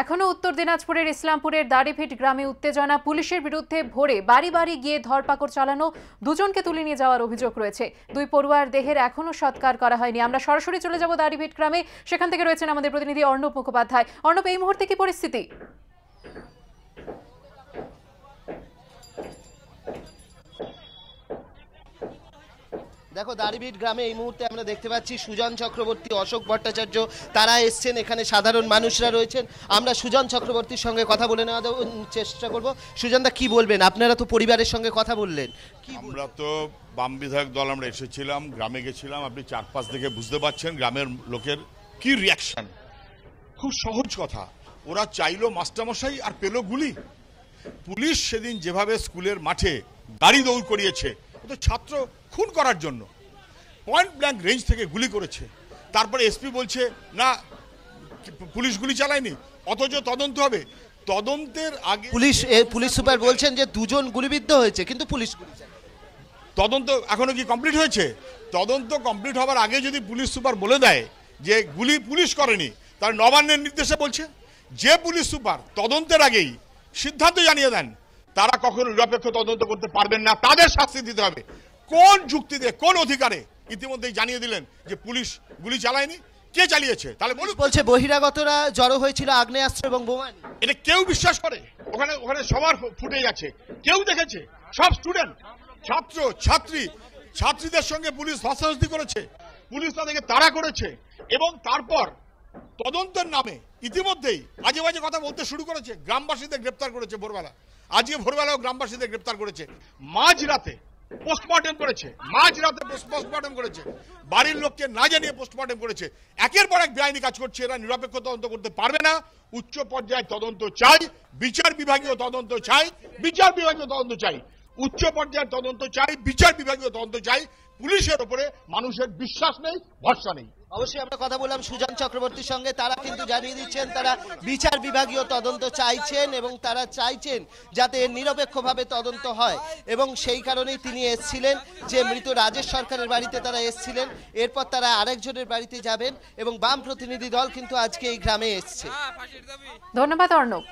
এখনও উত্তর দিনাজপুরের ইসলামপুরের দাড়িভিট গ্রামে উত্তেজনা, পুলিশের বিরুদ্ধে ভোরে বাড়ি বাড়ি গিয়ে ধরপাকড় চালানো দুজনকে তুলে নিয়ে যাওয়ার অভিযোগ রয়েছে। দুই পড়ুয়ার দেহের এখনও সৎকার করা হয়নি। আমরা সরাসরি চলে যাব দাড়িভিট গ্রামে। সেখান থেকে রয়েছেন আমাদের প্রতিনিধি অর্ণব মুখোপাধ্যায়। অর্ণব, এই মুহূর্তে কি পরিস্থিতি? দেখো দাড়িভিট গ্রামে এই মুহূর্তে আমরা দেখতে পাচ্ছি সুজন চক্রবর্তী, অশোক ভট্টাচার্য, তারা এসছেন। এখানে সাধারণ মানুষরা রয়েছেন। আমরা সুজন চক্রবর্তীর সঙ্গে কথা বলে নেওয়া চেষ্টা করব। সুজনদা, কি বলবেন? আপনারা তো পরিবারের সঙ্গে কথা বললেন। আমরা তো বাম বিধায়ক দল, আমরা এসেছিলাম, গ্রামে গেছিলাম। আপনি চার পাঁচ থেকে বুঝতে পারছেন গ্রামের লোকের কি রিয়াকশন খুব সহজ কথা। ওরা চাইলো মাস্টারমশাই আর পেল গুলি। পুলিশ সেদিন যেভাবে স্কুলের মাঠে গাড়ি দৌড় করিয়েছে তো ছাত্র খুন করার জন্য। পয়েন্ট ব্ল্যাঙ্ক রেঞ্জ থেকে গুলি করেছে। তারপরে এসপি বলছে না পুলিশ গুলি চালায়নি অথচ তদন্ত হবে। তদন্তের আগে পুলিশ পুলিশ সুপার বলছেন যে দুজন গুলিবিদ্ধ হয়েছে কিন্তু পুলিশ গুলি তদন্ত এখনও কি কমপ্লিট হয়েছে? তদন্ত কমপ্লিট হবার আগে যদি পুলিশ সুপার বলে দেয় যে গুলি পুলিশ করেনি তার নবান্নের নির্দেশে বলছে যে পুলিশ সুপার তদন্তের আগেই সিদ্ধান্ত জানিয়ে দেন তারা কখনো নিরপেক্ষ তদন্ত করতে পারবেন না। তাদের শাস্তি দিতে হবে। কোন যুক্তিতে কোন অধিকারে? ইতিমধ্যেই জানিয়ে দিলেন যে পুলিশ গুলি চালায়নি। কে চালিয়েছে? তাহলে বলুন। বলছে বহিরাগতরা জড়ো হয়েছিল আগ্নেয়াস্ত্র এবং বোমা। এটা কেউ বিশ্বাস করে? ওখানে ওখানে সবার ফুটেজ আছে কেউ দেখেছে? সব স্টুডেন্ট ছাত্র ছাত্রী ছাত্রীদের সঙ্গে পুলিশ ধস্তাধস্তি করেছে। পুলিশ তাদেরকে তাড়া করেছে। এবং তারপর তদন্তের নামে ইতিমধ্যেই আজে বাজে কথা বলতে শুরু করেছে, গ্রামবাসীদের গ্রেপ্তার করেছে ভোরবেলা। আজকে ভোরবেলাও গ্রামবাসীদের গ্রেপ্তার করেছে। মাঝ রাতে পোস্টমর্টেম করেছে, মাঝ রাতে পোস্টমর্টেম করেছে। বাড়ির লোককে না জানিয়ে পোস্টমর্টেম করেছে। একের পর এক বেআইনি কাজ করছে, এরা নিরপেক্ষ তদন্ত করতে পারবে না। উচ্চ পর্যায়ে তদন্ত চাই, বিচার বিভাগীয় তদন্ত চাই, বিচার বিভাগীয় তদন্ত চাই। উচ্চ পর্যায়ের তদন্ত চাই, বিচার বিভাগীয় তদন্ত চাই। পুলিশের ওপরে মানুষের বিশ্বাস নেই ভরসা নেই। অবশ্যই আমরা কথা বললাম সুজন চক্রবর্তীর সঙ্গে। তারা কিন্তু জানিয়ে দিচ্ছেন তারা বিচার বিভাগীয় তদন্ত চাইছেন এবং তারা চাইছেন যাতে নিরপেক্ষভাবে তদন্ত হয় এবং সেই কারণেই তিনি এসছিলেন যে মৃত রাজেশ সরকারের বাড়িতে তারা এসছিলেন। এরপর তারা আরেকজনের বাড়িতে যাবেন এবং বাম প্রতিনিধি দল কিন্তু আজকে এই গ্রামে এসছে। ধন্যবাদ অর্ণব।